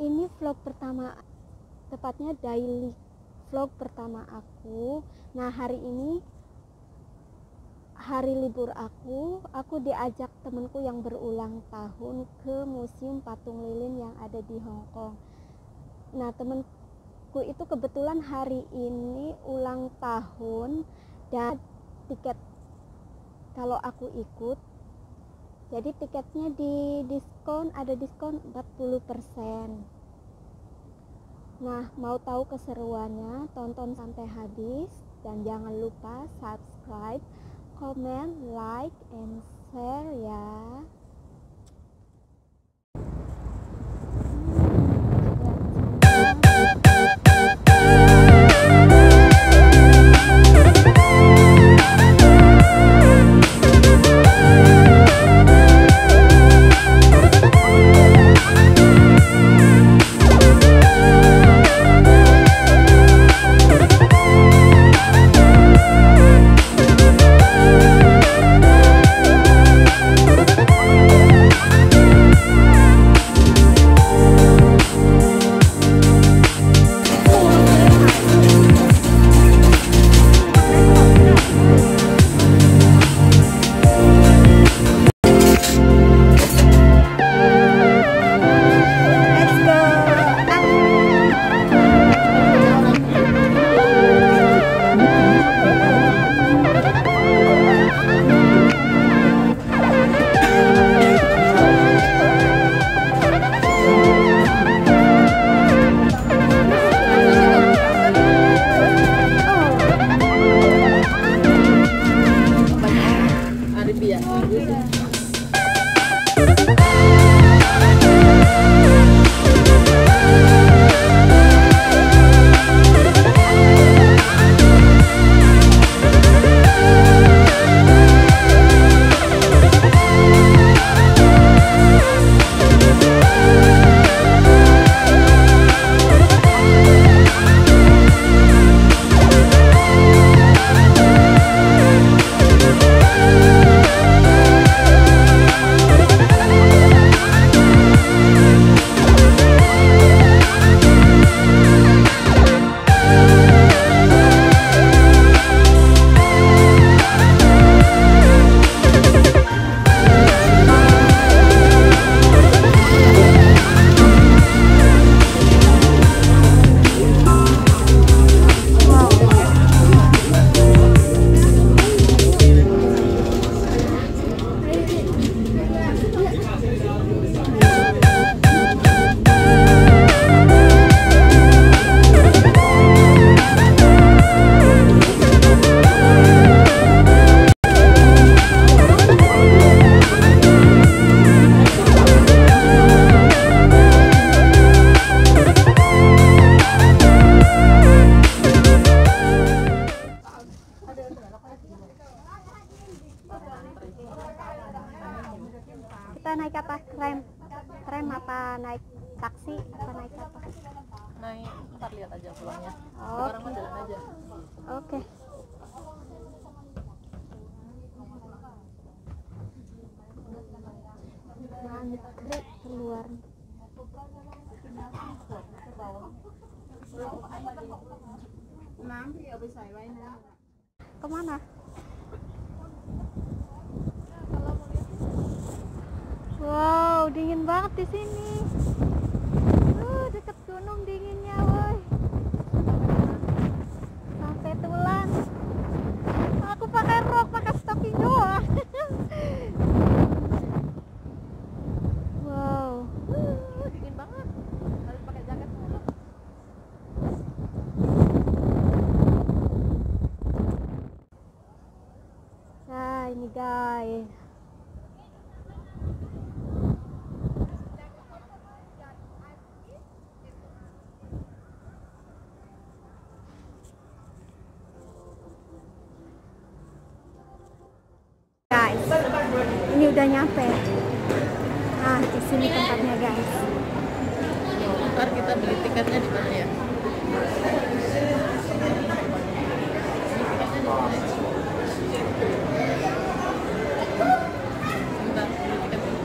Ini vlog pertama Tepatnya daily vlog pertama aku. Nah hari ini Hari libur aku Aku diajak temanku yang berulang tahun Ke Museum Patung Lilin yang ada di Hong Kong. Nah temanku itu kebetulan hari ini ulang tahun Dan tiket kalau aku ikut jadi tiketnya di diskon ada diskon 40% nah mau tahu keseruannya tonton sampai habis dan jangan lupa subscribe comment like and share ya naik taksi apa naik apa? Naik ntar lihat aja pulangnya Oh. sekarang mah jalan aja. Oke. Antri keluar ke mana? Wow dingin banget di sini. Uh, deket gunung dinginnya woi. Sampai tulang aku pakai rok pakai stocking doang wow uh, dingin banget harus pakai jaket dulu nah ini guys guys ini udah nyampe. Nah di sini tempatnya guys. Ntar kita beli tiketnya di mana ya? Bentar, beli tiket dulu.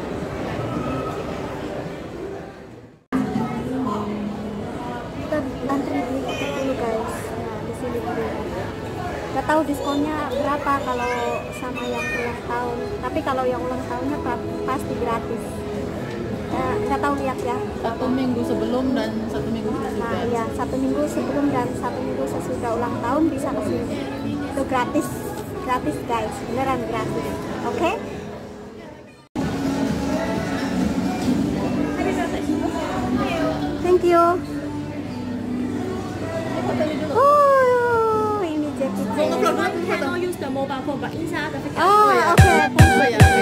Tahu diskonnya berapa kalau sama yang ulang tahun tapi kalau yang ulang tahunnya pa- pasti gratis Ya, nggak tahu lihat ya Satu minggu sebelum dan satu minggu Nah, sesudah. iya, satu minggu sebelum dan satu minggu sesudah ulang tahun bisa ke sini. Itu gratis. Gratis, guys. Beneran gratis. Oke? Thank mobile phone，把 inside the picture. Oh, ya.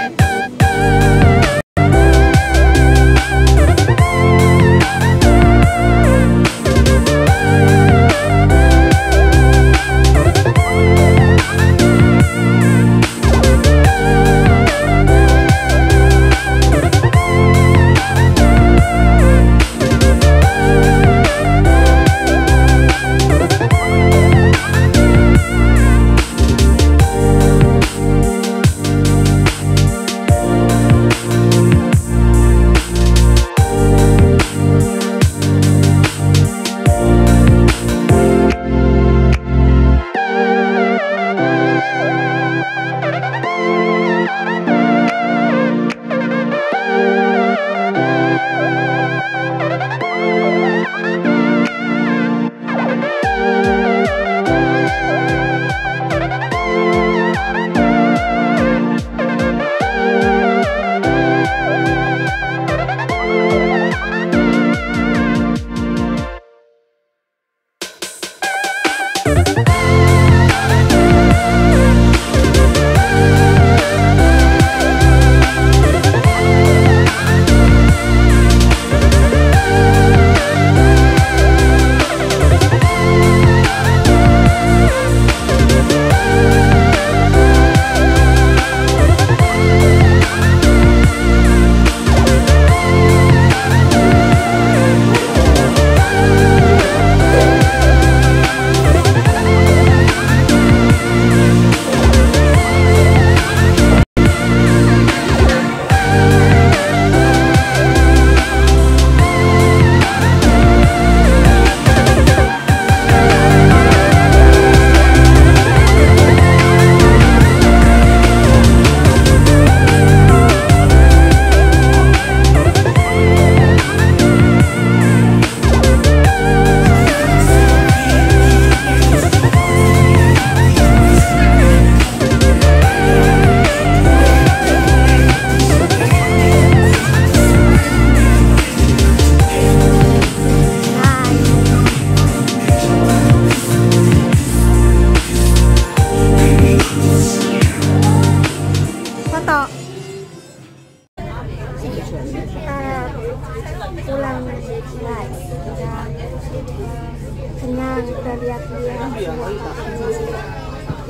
Udah lihat-lihat semua.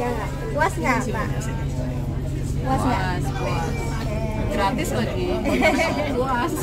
Ya nggak? Puas nggak Pak? Puas nggak? Gratis lagi. Puas.